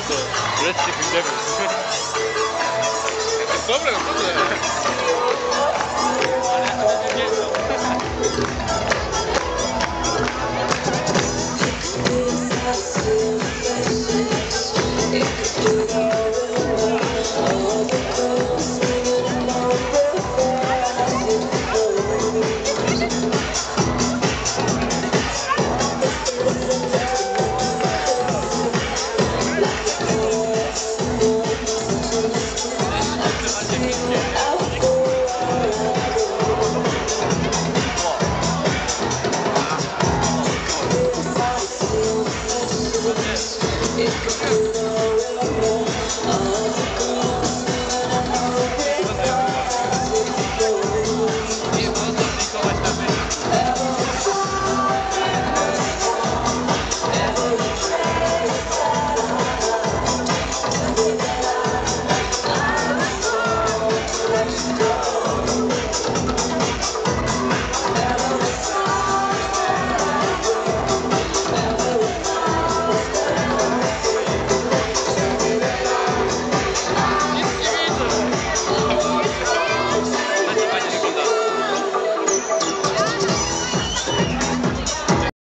그래서 그랬지 근데 더블에 갔었네